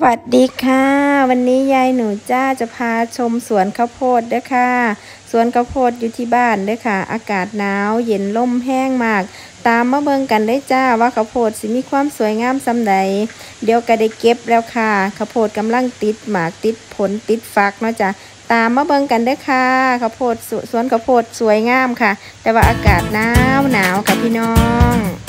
สวัสดีค่ะ วันนี้ยายหนูจ้าจะพาชมสวนข้าวโพดเด้อค่ะสวนข้าวโพดอยู่ที่บ้านเด้อค่ะ อากาศหนาวเย็นลมแห้งมาก ตามมาเบิ่งกันได้จ้าว่าข้าวโพดสิมีความสวยงามสาใด เดี๋ยวก็ได้เก็บแล้วค่ะข้าวโพดกำลังติดหมากติดผลติดฟักเนาะจ้ะตามมาเบิ่งกันเด้อค่ะข้าวโพดสสวนข้าวโพดสวยงามค่ะ แต่ว่าอากาศหนาวหนาวค่ะพี่น้อง